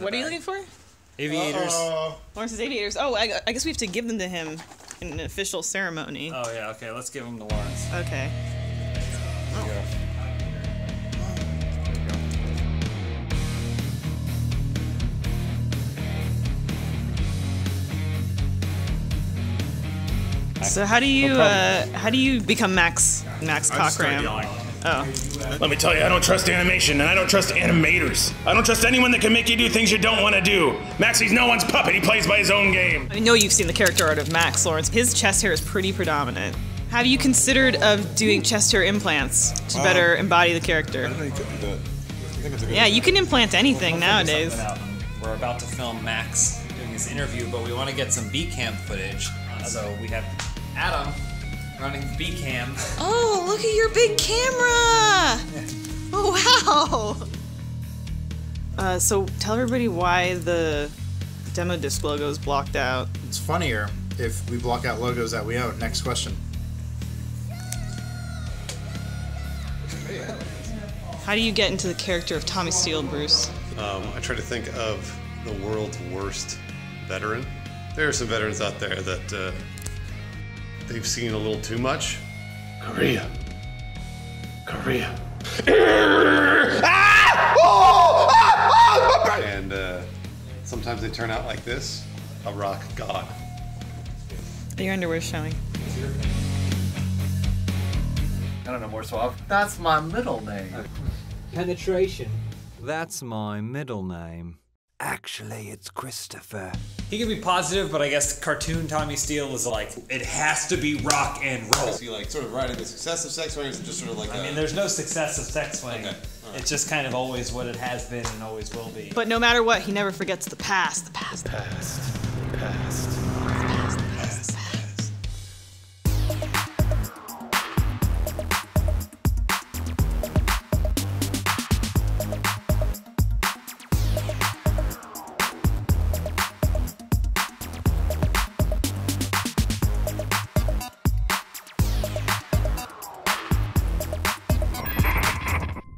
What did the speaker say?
What are you looking for? Aviators. oh Lawrence's aviators. Oh, I, I guess we have to give them to him in an official ceremony. Oh yeah, okay, let's give them to Lawrence. Okay. There. So how do you uh, how do you become Max Max I just start Cockram? yelling. Oh, Let me tell you, I don't trust animation, and I don't trust animators. I don't trust anyone that can make you do things you don't want to do. Maxie's no one's puppet. He plays by his own game. I know you've seen the character art of Max Lawrence. His chest hair is pretty predominant. Have you considered of doing chest hair implants to um, better embody the character? I think you could do that. I think it's a good Yeah, you can implant anything We'll nowadays. We're about to film Max doing his interview, but we want to get some B cam footage. So we have Adam running B cam. Oh, look at your big camera! Oh wow! Uh, so tell everybody why the demo disc logo is blocked out. It's funnier if we block out logos that we own. Next question. How do you get into the character of Tommy Steele, Bruce? Um, I try to think of the world's worst veteran. There are some veterans out there that uh, they've seen a little too much. Korea. Korea. And uh, sometimes they turn out like this a rock god. Your underwear's showing. I don't know, more suave. That's my middle name. Penetration. That's my middle name. Actually, it's Christopher. He can be positive, but I guess cartoon Tommy Steele is like it has to be rock and roll. So you like sort of riding the success of sex swingers and just sort of like I a- mean, there's no success of sex swing. Okay, all right. It's just kind of always what it has been and always will be. But no matter what, he never forgets the past. The past. Past. Past.